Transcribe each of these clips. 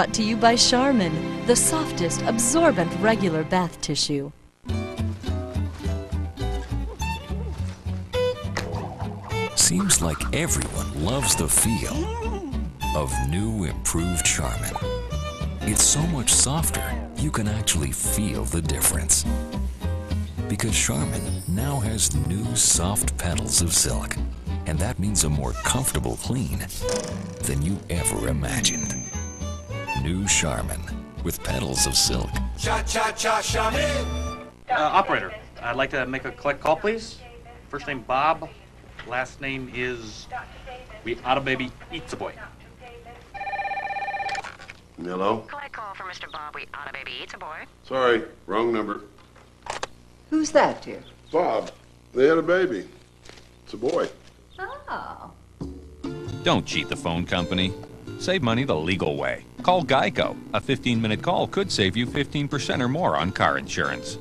Brought to you by Charmin, the softest, absorbent regular bath tissue. Seems like everyone loves the feel of new improved Charmin. It's so much softer, you can actually feel the difference. Because Charmin now has new soft petals of silk, and that means a more comfortable clean than you ever imagined. New Charmin with petals of silk. Cha cha cha Charmin. Uh, operator, I'd like to make a collect call, please. First name Bob, last name is We Otta Baby Eats a Boy. Hello? Collect call for Mr. Bob. We oughta baby eats a boy. Sorry, wrong number. Who's that, dear? Bob, they had a baby. It's a boy. Oh. Don't cheat the phone company. Save money the legal way. Call Geico. A 15 minute call could save you 15% or more on car insurance.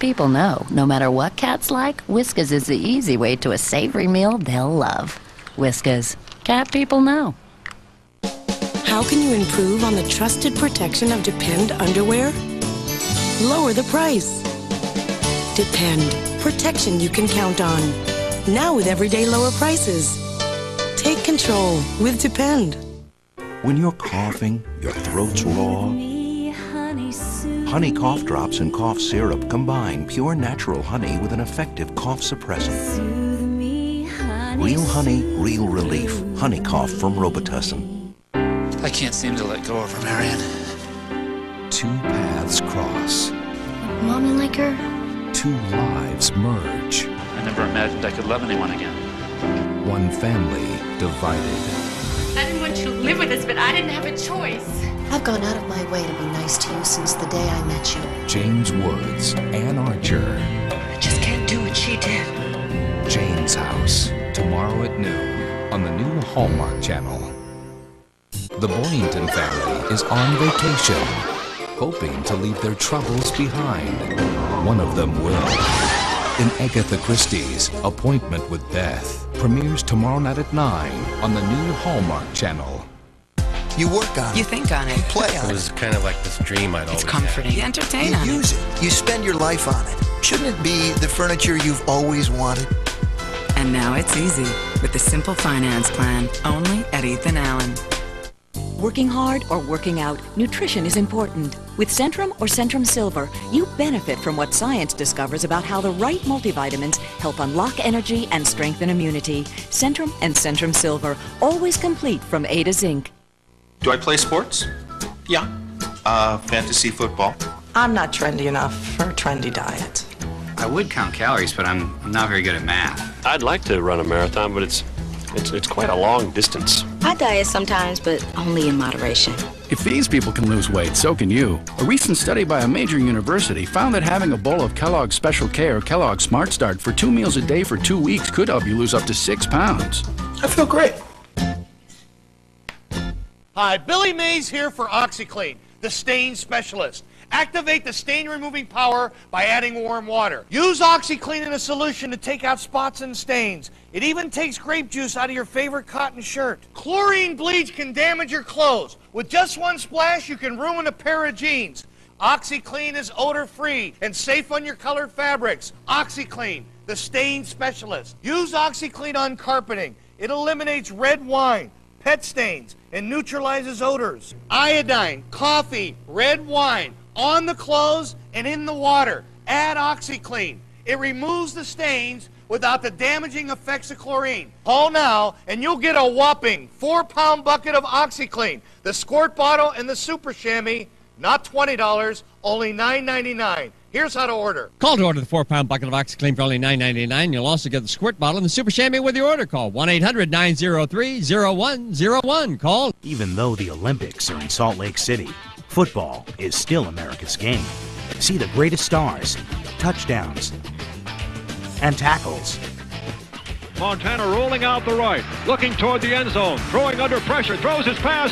People know no matter what cats like, Whiskas is the easy way to a savory meal they'll love. Whiskas. Cat people know. How can you improve on the trusted protection of Depend underwear? Lower the price. Depend. Protection you can count on. Now with everyday lower prices. Take control with Depend. When you're coughing, your throat's raw, Honey cough drops and cough syrup combine pure natural honey with an effective cough suppressant. Real honey, real relief. Honey cough from Robitussin. I can't seem to let go of her, Marion. Two paths cross. Mommy like her? Two lives merge. I never imagined I could love anyone again. One family divided. I didn't want you to live with us, but I didn't have a choice. I've gone out of my way to be nice to you since the day I met you. James Woods, Anne Archer. I just can't do what she did. Jane's House, tomorrow at noon on the new Hallmark Channel. The Boynton family is on vacation, hoping to leave their troubles behind. One of them will. In Agatha Christie's Appointment with Death premieres tomorrow night at 9 on the new Hallmark Channel. You work on it. You think on it. You play on it. It was kind of like this dream I'd always It's comforting. Had. You entertain you on use it. it. You spend your life on it. Shouldn't it be the furniture you've always wanted? And now it's easy with the Simple Finance Plan, only at Ethan Allen. Working hard or working out, nutrition is important. With Centrum or Centrum Silver, you benefit from what science discovers about how the right multivitamins help unlock energy and strengthen immunity. Centrum and Centrum Silver, always complete from A to Zinc. Do I play sports? Yeah. Uh, fantasy football. I'm not trendy enough for a trendy diet. I would count calories, but I'm, I'm not very good at math. I'd like to run a marathon, but it's it's it's quite a long distance. I diet sometimes, but only in moderation. If these people can lose weight, so can you. A recent study by a major university found that having a bowl of Kellogg's Special K or Kellogg's Smart Start for two meals a day for two weeks could help you lose up to six pounds. I feel great. Hi, Billy Mays here for OxiClean, the stain specialist. Activate the stain removing power by adding warm water. Use OxiClean in a solution to take out spots and stains. It even takes grape juice out of your favorite cotton shirt. Chlorine bleach can damage your clothes. With just one splash, you can ruin a pair of jeans. OxiClean is odor free and safe on your colored fabrics. OxiClean, the stain specialist. Use OxiClean on carpeting. It eliminates red wine, pet stains, and neutralizes odors. Iodine, coffee, red wine, on the clothes and in the water. Add OxiClean. It removes the stains without the damaging effects of chlorine. Call now and you'll get a whopping four pound bucket of OxiClean, the squirt bottle and the super chamois, not $20, only $9.99. Here's how to order. Call to order the four pound bucket of OxiClean for only $9.99. You'll also get the squirt bottle and the super chamois with your order. Call 1 800 903 0101. Call. Even though the Olympics are in Salt Lake City, football is still America's game. See the greatest stars, touchdowns, and tackles Montana rolling out the right, looking toward the end zone, throwing under pressure, throws his pass.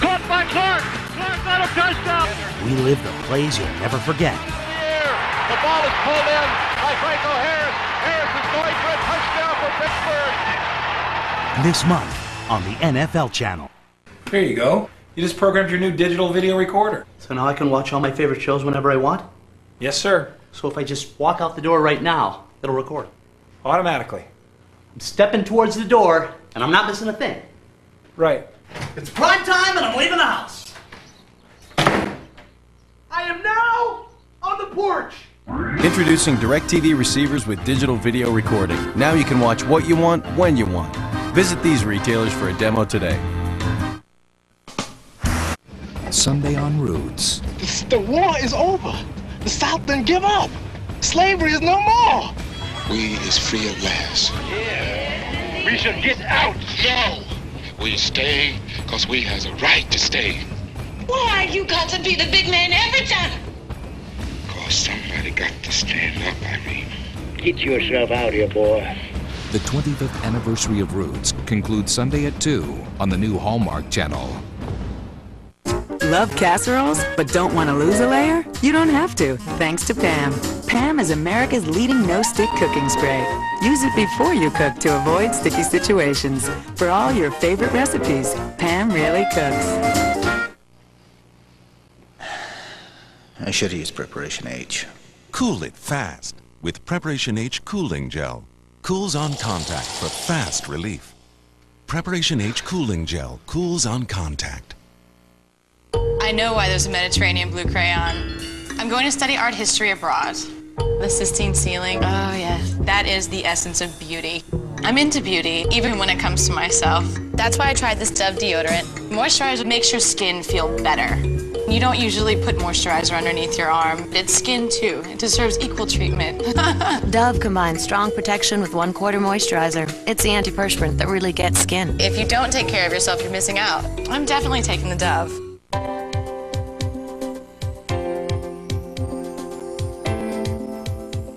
Caught by Clark. Clark got a touchdown. We live the plays you'll never forget. The ball is pulled in by Franco Harris. Harris is going for a touchdown for Pittsburgh. This month on the NFL channel. Here you go. You just programmed your new digital video recorder. So now I can watch all my favorite shows whenever I want? Yes, sir. So if I just walk out the door right now, it'll record. Automatically. I'm stepping towards the door, and I'm not missing a thing. Right. It's prime time, and I'm leaving the house. I am now on the porch. Introducing DirecTV receivers with digital video recording. Now you can watch what you want when you want. Visit these retailers for a demo today. Sunday on Roots. The war is over. The South didn't give up. Slavery is no more. We is free at last. Yeah. We should get out. No. We stay because we has a right to stay. Why you got to be the big man every time? Because somebody got to stand up, Irene. Get yourself out here, boy. The 25th anniversary of Roots concludes Sunday at 2 on the new Hallmark Channel. Love casseroles, but don't want to lose a layer? You don't have to, thanks to Pam. Pam is America's leading no-stick cooking spray. Use it before you cook to avoid sticky situations. For all your favorite recipes, Pam really cooks. I should use Preparation H. Cool it fast with Preparation H Cooling Gel. Cools on contact for fast relief. Preparation H Cooling Gel cools on contact. I know why there's a Mediterranean blue crayon. I'm going to study art history abroad. The Sistine ceiling, oh yeah, that is the essence of beauty. I'm into beauty, even when it comes to myself. That's why I tried this Dove deodorant. Moisturizer makes your skin feel better. You don't usually put moisturizer underneath your arm. It's skin too. It deserves equal treatment. Dove combines strong protection with one quarter moisturizer. It's the antiperspirant that really gets skin. if you don't take care of yourself, you're missing out. I'm definitely taking the Dove.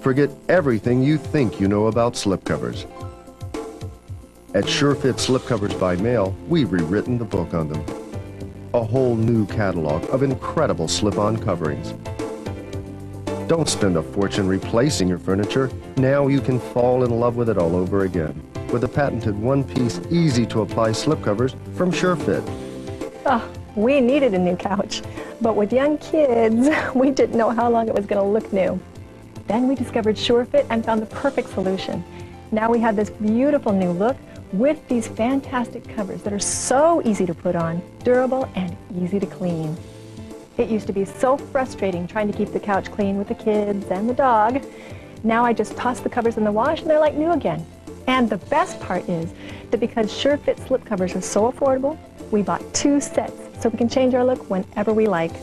Forget everything you think you know about slipcovers. At SureFit Slipcovers by Mail, we've rewritten the book on them. A whole new catalog of incredible slip-on coverings. Don't spend a fortune replacing your furniture. Now you can fall in love with it all over again with the patented one-piece, easy-to-apply slipcovers from SureFit. Oh, we needed a new couch, but with young kids, we didn't know how long it was going to look new. Then we discovered SureFit and found the perfect solution. Now we have this beautiful new look with these fantastic covers that are so easy to put on, durable, and easy to clean. It used to be so frustrating trying to keep the couch clean with the kids and the dog. Now I just toss the covers in the wash and they're like new again. And the best part is that because SureFit slip covers are so affordable, we bought two sets so we can change our look whenever we like.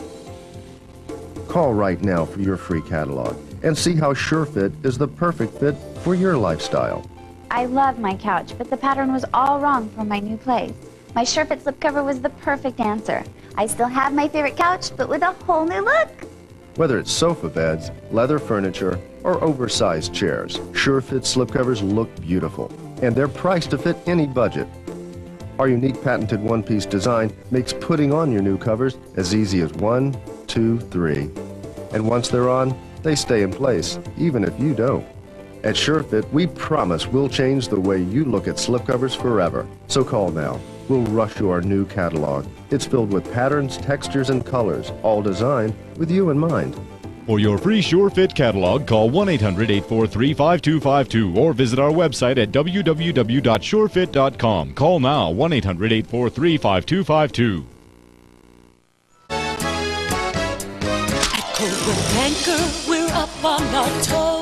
Call right now for your free catalog and see how SureFit is the perfect fit for your lifestyle. I love my couch, but the pattern was all wrong for my new place. My SureFit slipcover was the perfect answer. I still have my favorite couch, but with a whole new look. Whether it's sofa beds, leather furniture, or oversized chairs, SureFit slipcovers look beautiful, and they're priced to fit any budget. Our unique patented one-piece design makes putting on your new covers as easy as one, two, three. And once they're on, they stay in place, even if you don't. At SureFit, we promise we'll change the way you look at slipcovers forever. So call now. We'll rush you our new catalog. It's filled with patterns, textures, and colors, all designed with you in mind. For your free SureFit catalog, call 1 800 843 5252 or visit our website at www.surefit.com. Call now 1 800 843 5252. Coldwell Banker, we're up on our toes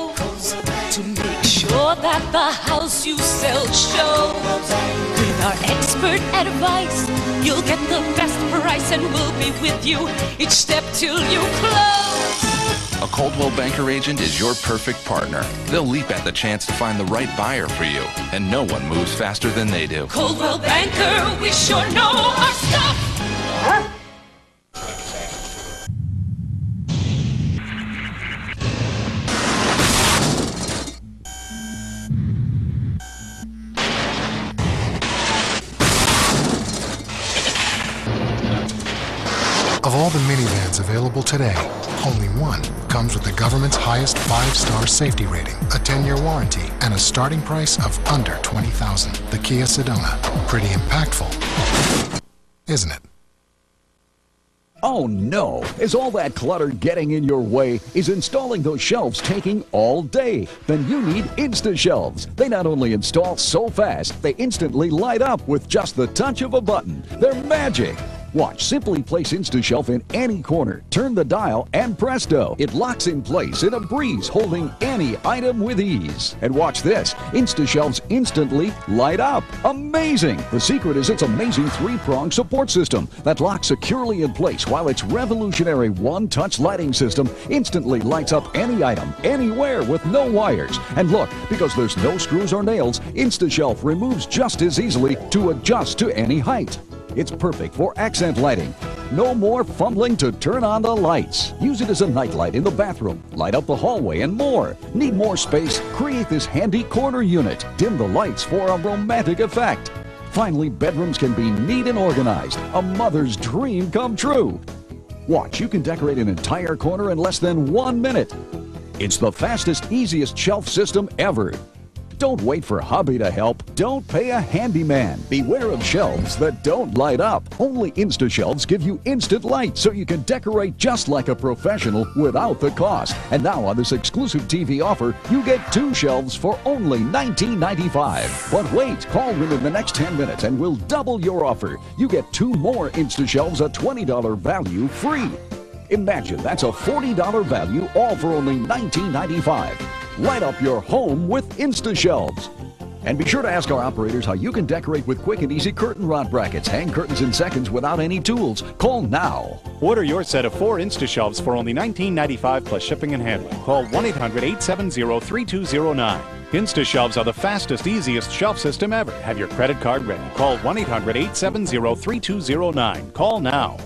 to make sure that the house you sell shows. With our expert advice, you'll get the best price and we'll be with you each step till you close. A Coldwell Banker agent is your perfect partner. They'll leap at the chance to find the right buyer for you, and no one moves faster than they do. Coldwell Banker, we sure know our stuff. Of all the minivans available today, only one comes with the government's highest five-star safety rating, a 10-year warranty, and a starting price of under 20000 The Kia Sedona. Pretty impactful, isn't it? Oh no! Is all that clutter getting in your way? Is installing those shelves taking all day? Then you need InstaShelves. They not only install so fast, they instantly light up with just the touch of a button. They're magic! Watch, simply place InstaShelf in any corner, turn the dial, and presto, it locks in place in a breeze, holding any item with ease. And watch this, InstaShelves instantly light up. Amazing! The secret is its amazing three-prong support system that locks securely in place while its revolutionary one-touch lighting system instantly lights up any item, anywhere with no wires. And look, because there's no screws or nails, InstaShelf removes just as easily to adjust to any height. It's perfect for accent lighting. No more fumbling to turn on the lights. Use it as a nightlight in the bathroom, light up the hallway, and more. Need more space? Create this handy corner unit. Dim the lights for a romantic effect. Finally, bedrooms can be neat and organized. A mother's dream come true. Watch, you can decorate an entire corner in less than one minute. It's the fastest, easiest shelf system ever. Don't wait for hubby to help. Don't pay a handyman. Beware of shelves that don't light up. Only InstaShelves give you instant light so you can decorate just like a professional without the cost. And now on this exclusive TV offer, you get two shelves for only $19.95. But wait, call within the next 10 minutes and we'll double your offer. You get two more InstaShelves, a $20 value free. Imagine that's a $40 value, all for only $19.95. Light up your home with InstaShelves. And be sure to ask our operators how you can decorate with quick and easy curtain rod brackets. Hang curtains in seconds without any tools. Call now. Order your set of four InstaShelves for only $19.95 plus shipping and handling. Call 1 800 870 3209. InstaShelves are the fastest, easiest shelf system ever. Have your credit card ready. Call 1 800 870 3209. Call now.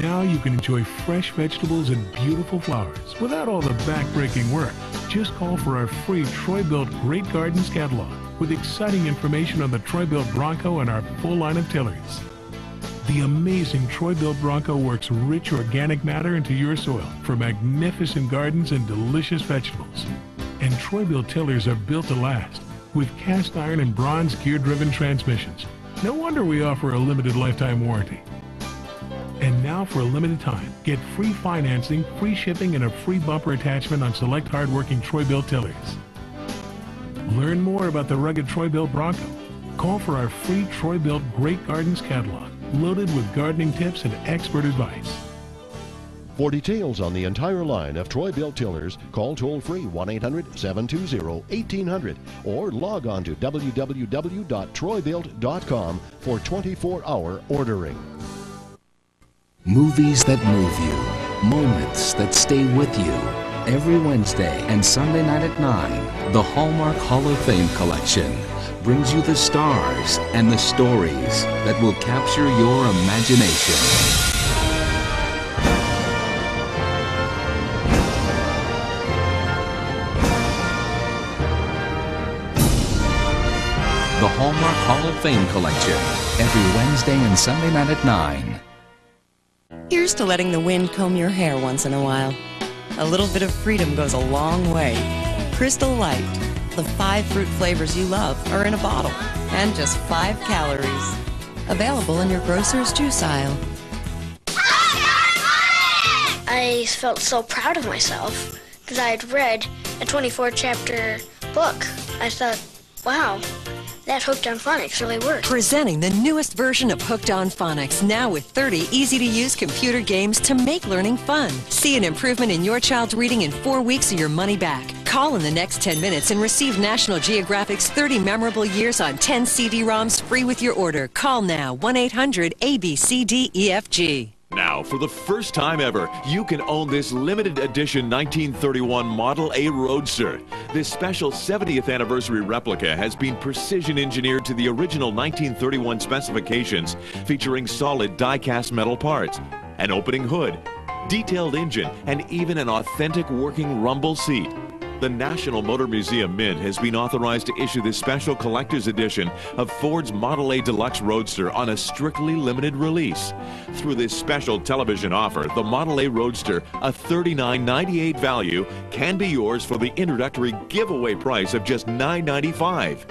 Now you can enjoy fresh vegetables and beautiful flowers without all the back-breaking work. Just call for our free Troy-Bilt Great Gardens catalog with exciting information on the Troy-Bilt Bronco and our full line of tillers. The amazing Troy-Bilt Bronco works rich organic matter into your soil for magnificent gardens and delicious vegetables. And Troy-Bilt tillers are built to last with cast iron and bronze gear-driven transmissions. No wonder we offer a limited lifetime warranty. For a limited time, get free financing, free shipping, and a free bumper attachment on select hardworking Troy-Bilt tillers. Learn more about the rugged Troy-Bilt Bronco. Call for our free Troy-Bilt Great Gardens catalog, loaded with gardening tips and expert advice. For details on the entire line of Troy-Bilt tillers, call toll-free 1-800-720-1800 or log on to www.troybilt.com for 24-hour ordering. Movies that move you, moments that stay with you. Every Wednesday and Sunday night at 9, the Hallmark Hall of Fame collection brings you the stars and the stories that will capture your imagination. The Hallmark Hall of Fame collection, every Wednesday and Sunday night at 9. Here's to letting the wind comb your hair once in a while. A little bit of freedom goes a long way. Crystal Light. The five fruit flavors you love are in a bottle and just five calories. Available in your grocer's juice aisle. I felt so proud of myself because I had read a 24 chapter book. I thought, wow, that Hooked on Phonics really worked. Presenting the newest version of Hooked on Phonics, now with 30 easy to use computer games to make learning fun. See an improvement in your child's reading in four weeks or your money back. Call in the next 10 minutes and receive National Geographic's 30 memorable years on 10 CD ROMs free with your order. Call now 1 800 ABCDEFG. Now, for the first time ever, you can own this limited edition 1931 Model A Roadster. This special 70th anniversary replica has been precision engineered to the original 1931 specifications, featuring solid die-cast metal parts, an opening hood, detailed engine, and even an authentic working rumble seat. The National Motor Museum Mint has been authorized to issue this special collector's edition of Ford's Model A Deluxe Roadster on a strictly limited release. Through this special television offer, the Model A Roadster, a $39.98 value, can be yours for the introductory giveaway price of just $9.95.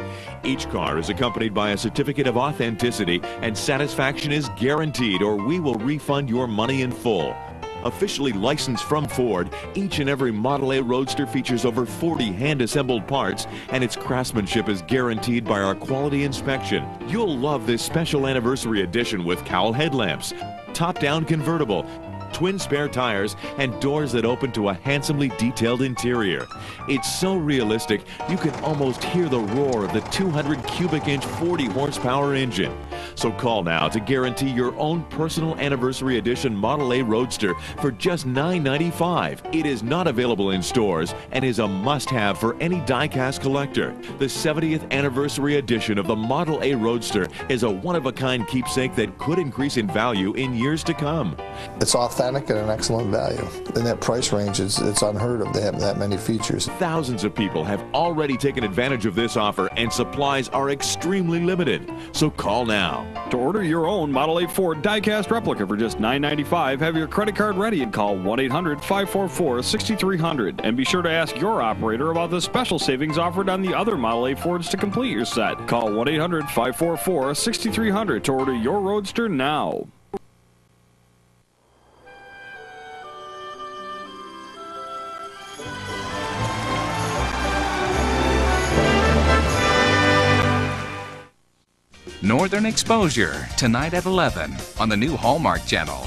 Each car is accompanied by a certificate of authenticity and satisfaction is guaranteed or we will refund your money in full. Officially licensed from Ford, each and every Model A Roadster features over 40 hand-assembled parts, and its craftsmanship is guaranteed by our quality inspection. You'll love this special anniversary edition with cowl headlamps, top-down convertible, twin spare tires, and doors that open to a handsomely detailed interior. It's so realistic, you can almost hear the roar of the 200 cubic inch 40 horsepower engine. So call now to guarantee your own personal anniversary edition Model A Roadster for just $9.95. It is not available in stores and is a must have for any diecast collector. The 70th anniversary edition of the Model A Roadster is a one of a kind keepsake that could increase in value in years to come. It's authentic and an excellent value. In that price range, it's, it's unheard of to have that many features. Thousands of people have already taken advantage of this offer and supplies are extremely limited. So call now. To order your own Model A Ford diecast replica for just $9.95, have your credit card ready and call 1 800 544 6300. And be sure to ask your operator about the special savings offered on the other Model A Fords to complete your set. Call 1 800 544 6300 to order your Roadster now. Northern Exposure, tonight at 11 on the new Hallmark Channel.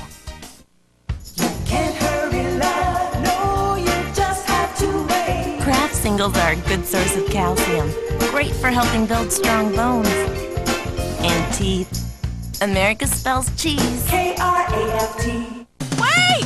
Kraft singles are a good source of calcium, great for helping build strong bones and teeth. America spells cheese. K R A F T. Wait!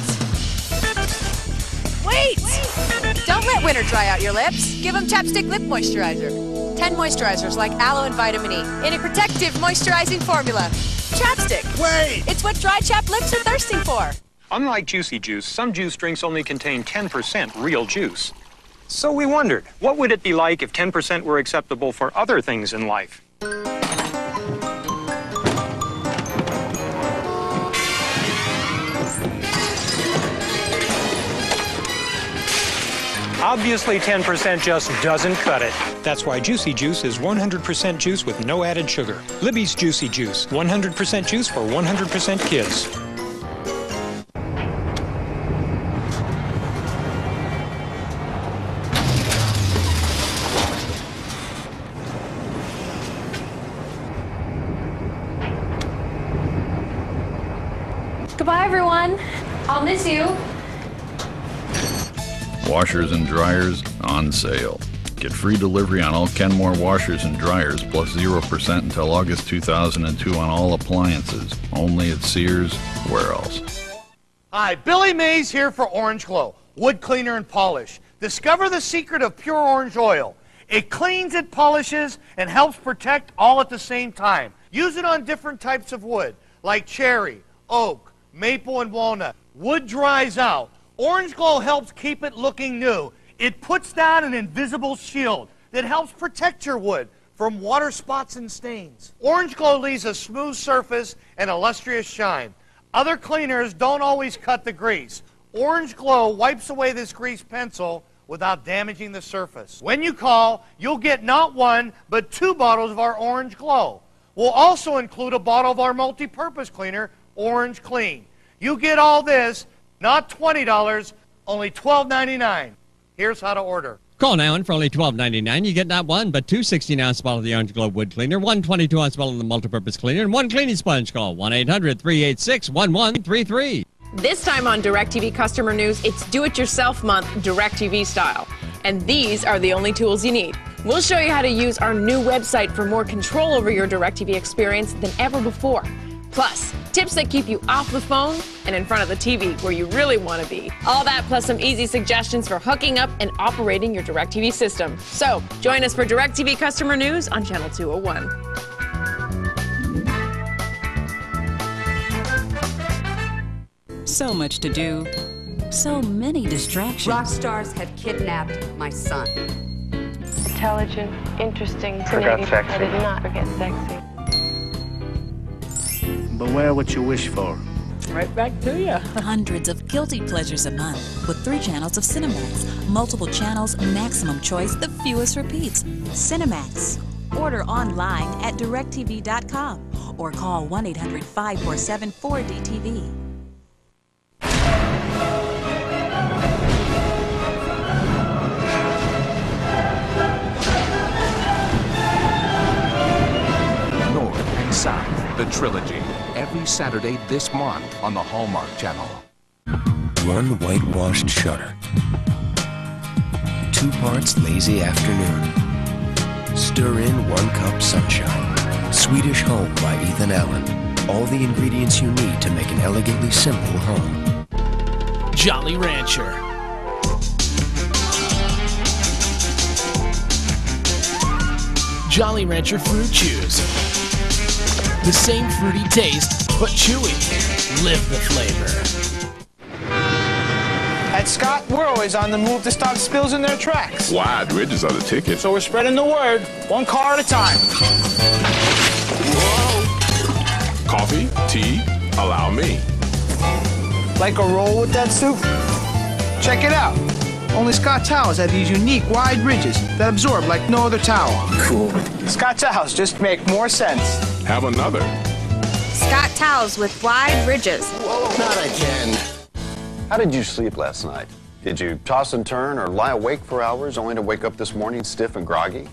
Wait! Don't let winter dry out your lips. Give them Chapstick Lip Moisturizer. 10 moisturizers like aloe and vitamin E in a protective moisturizing formula. Chapstick. Wait! It's what dry chapped lips are thirsting for. Unlike Juicy Juice, some juice drinks only contain 10% real juice. So we wondered, what would it be like if 10% were acceptable for other things in life? Obviously, 10% just doesn't cut it. That's why Juicy Juice is 100% juice with no added sugar. Libby's Juicy Juice, 100% juice for 100% kids. Goodbye, everyone. I'll miss you. Washers and dryers on sale. Get free delivery on all Kenmore washers and dryers plus 0% until August 2002 on all appliances. Only at Sears. Where else? Hi, Billy Mays here for Orange Glo, wood cleaner and polish. Discover the secret of pure orange oil. It cleans, it polishes, and helps protect all at the same time. Use it on different types of wood, like cherry, oak, maple, and walnut. Wood dries out. Orange Glo helps keep it looking new. It puts down an invisible shield that helps protect your wood from water spots and stains. Orange Glo leaves a smooth surface and a lustrous shine. Other cleaners don't always cut the grease. Orange Glo wipes away this grease pencil without damaging the surface. When you call, you'll get not one, but two bottles of our Orange Glo. We'll also include a bottle of our multi-purpose cleaner, Orange Clean. You get all this, not $20, only $12.99. Here's how to order. Call now and for only $12.99 you get not one but two 16 ounce bottles of the Orange Glo Wood Cleaner, one 22 ounce bottle of the Multipurpose Cleaner, and one cleaning sponge. Call 1 800 386 1133. This time on DirecTV Customer News, it's Do It Yourself Month DirecTV style. And these are the only tools you need. We'll show you how to use our new website for more control over your DirecTV experience than ever before. Plus, tips that keep you off the phone and in front of the TV where you really want to be. All that plus some easy suggestions for hooking up and operating your DirecTV system. So, join us for DirecTV Customer News on Channel 201. So much to do, So many distractions. Rock stars have kidnapped my son. Intelligent, interesting, Forgot sexy. I did not forget sexy. Beware what you wish for. Right back to you. Hundreds of guilty pleasures a month with three channels of Cinemax. Multiple channels, maximum choice, the fewest repeats. Cinemax. Order online at directv.com or call 1 800 547 4DTV. South, the trilogy. Every Saturday this month on the Hallmark Channel. One whitewashed shutter. Two parts lazy afternoon. Stir in one cup sunshine. Swedish Home by Ethan Allen. All the ingredients you need to make an elegantly simple home. Jolly Rancher. Jolly Rancher Fruit Chews. The same fruity taste, but chewy. Live the flavor. At Scott, we're always on the move to stop spills in their tracks. Wide ridges are the ticket. So we're spreading the word, one car at a time. Whoa. Coffee, tea, allow me. Like a roll with that soup? Check it out. Only Scott towels have these unique wide ridges that absorb like no other towel. Cool. Scott towels just make more sense. Have another. Scott towels with wide ridges. Not again. How did you sleep last night? Did you toss and turn or lie awake for hours only to wake up this morning stiff and groggy?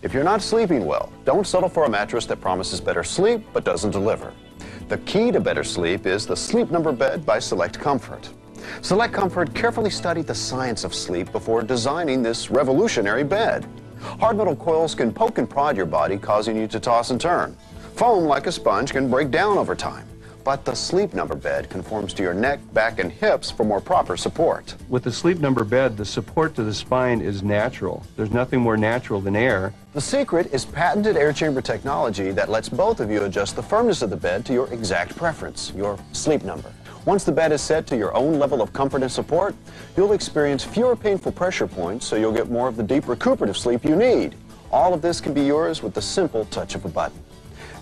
If you're not sleeping well, don't settle for a mattress that promises better sleep but doesn't deliver. The key to better sleep is the Sleep Number bed by Select Comfort. Select Comfort carefully studied the science of sleep before designing this revolutionary bed. Hard metal coils can poke and prod your body, causing you to toss and turn. Foam, like a sponge, can break down over time. But the Sleep Number bed conforms to your neck, back, and hips for more proper support. With the Sleep Number bed, the support to the spine is natural. There's nothing more natural than air. The secret is patented air chamber technology that lets both of you adjust the firmness of the bed to your exact preference, your sleep number. Once the bed is set to your own level of comfort and support, you'll experience fewer painful pressure points so you'll get more of the deep recuperative sleep you need. All of this can be yours with the simple touch of a button.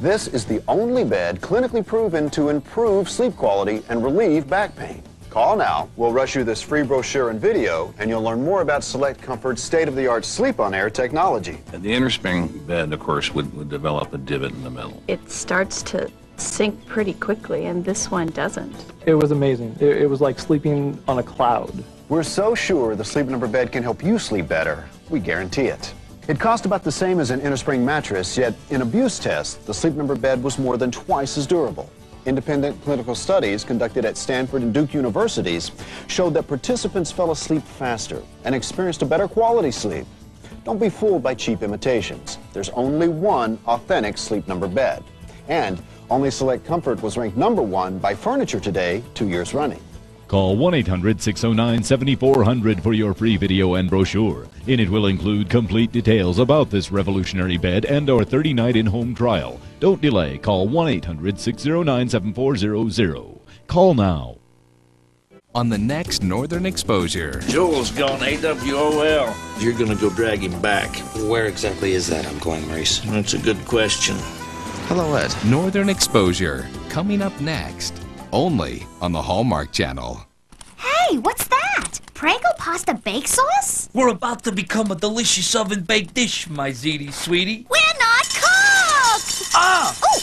This is the only bed clinically proven to improve sleep quality and relieve back pain. Call now. We'll rush you this free brochure and video, and you'll learn more about Select Comfort's state-of-the-art sleep on air technology. The innerspring bed, of course, would, would develop a divot in the middle. It starts to sink pretty quickly, and this one doesn't. It was amazing. It, it was like sleeping on a cloud. We're so sure the Sleep Number bed can help you sleep better. We guarantee it. It cost about the same as an innerspring mattress, yet in abuse tests, the Sleep Number bed was more than twice as durable. Independent clinical studies conducted at Stanford and Duke universities showed that participants fell asleep faster and experienced a better quality sleep. Don't be fooled by cheap imitations. There's only one authentic Sleep Number bed. And only Select Comfort was ranked number one by Furniture Today two years running. Call 1 800 609 7400 for your free video and brochure. In it will include complete details about this revolutionary bed and our 30 night in home trial. Don't delay. Call 1 800 609 7400. Call now. On the next Northern Exposure. Joel's gone AWOL. You're gonna go drag him back. Where exactly is that? I'm going, Maurice. That's a good question. Hello, Ed. Northern Exposure. Coming up next. Only on the Hallmark Channel. Hey, what's that? Prego pasta bake sauce? We're about to become a delicious oven baked dish, my ziti sweetie. We're not cooked! Ah! Oh!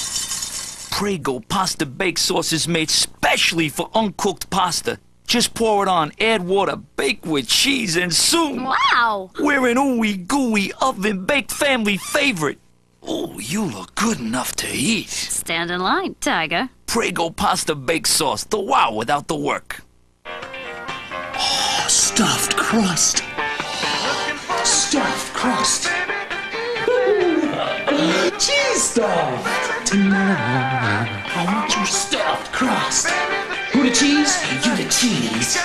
Prego pasta bake sauce is made specially for uncooked pasta. Just pour it on, add water, bake with cheese, and soon. Wow! We're an ooey gooey oven baked family favorite. Oh, you look good enough to eat. Stand in line, Tiger. Prego pasta bake sauce, the wow without the work. Oh, stuffed crust. Stuffed crust. Cheese stuffed. I want your stuffed crust. Who the cheese? You the cheese.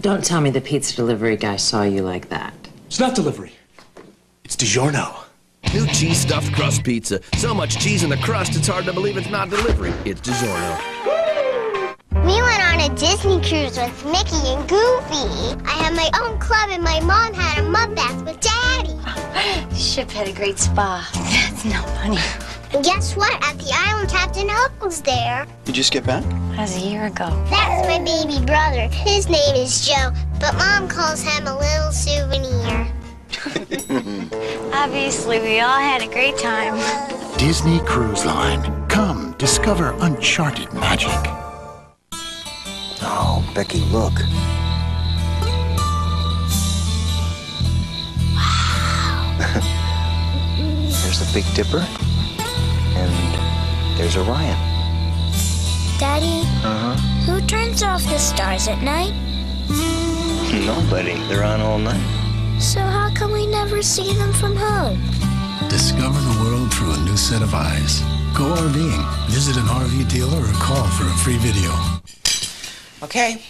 Don't tell me the pizza delivery guy saw you like that. It's not delivery. It's DiGiorno. New cheese stuffed crust pizza. So much cheese in the crust, it's hard to believe it's not delivery. It's DiGiorno. We went on a Disney cruise with Mickey and Goofy. I had my own club and my mom had a mud bath with Daddy. The ship had a great spa. That's no funny. And guess what? At the island, Captain Hook was there. Did you just get back? That was a year ago. That's my baby brother. His name is Joe, but Mom calls him a little souvenir. Obviously, we all had a great time. Disney Cruise Line. Come discover uncharted magic. Oh, Becky, look. Wow. there's the Big Dipper. And there's Orion. Daddy, Uh huh. who turns off the stars at night? Nobody. They're on all night. So how come we never see them from home? Discover the world through a new set of eyes. Go RVing. Visit an RV dealer or call for a free video. Okay.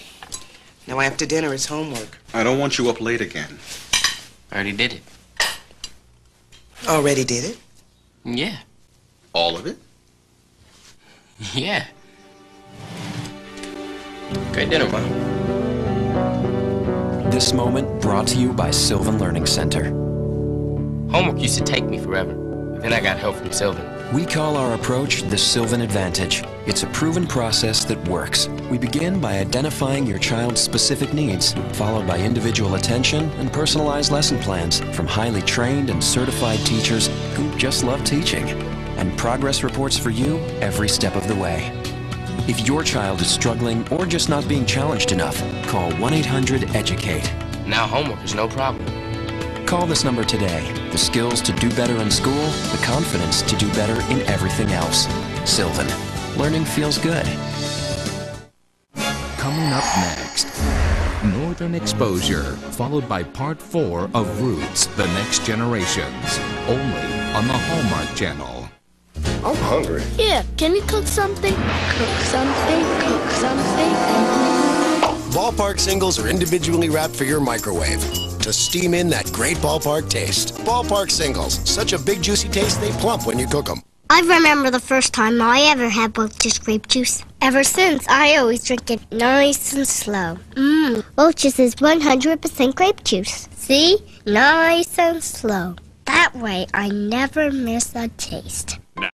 Now after dinner, it's homework. I don't want you up late again. I already did it. Already did it? Yeah. All of it? Yeah. Great dinner, Mom. This moment brought to you by Sylvan Learning Center. Homework used to take me forever. Then I got help from Sylvan. We call our approach the Sylvan Advantage. It's a proven process that works. We begin by identifying your child's specific needs, followed by individual attention and personalized lesson plans from highly trained and certified teachers who just love teaching. And progress reports for you every step of the way. If your child is struggling or just not being challenged enough, call 1 800 EDUCATE. Now homework is no problem. Call this number today. The skills to do better in school, the confidence to do better in everything else. Sylvan. Learning feels good. Coming up next, Northern Exposure, followed by part four of Roots, The Next Generations, only on the Hallmark Channel. I'm hungry. Yeah, can you cook something? Cook something, cook something. Ballpark singles are individually wrapped for your microwave to steam in that great ballpark taste. Ballpark singles, such a big juicy taste they plump when you cook them. I remember the first time I ever had Welch's grape juice. Ever since, I always drink it nice and slow. Mmm, Welch's is 100% grape juice. See? Nice and slow. That way, I never miss a taste.